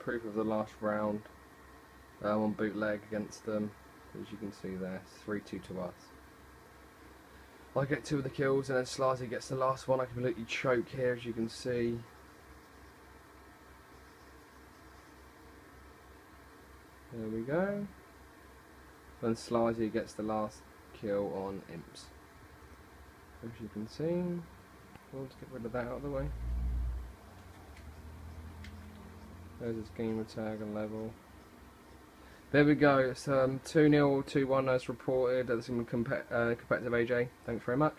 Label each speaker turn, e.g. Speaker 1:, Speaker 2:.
Speaker 1: proof of the last round um, on bootleg against them. As you can see there, 3 2 to us. I get two of the kills and then Slazy gets the last one. I completely choke here as you can see. There we go. Then Slazy gets the last kill on Imps. As you can see. We'll get rid of that out of the way. There's his gamer tag and level. There we go. It's um, 2 0, 2 1 as reported. That's in compa- uh, competitive AJ. Thanks very much.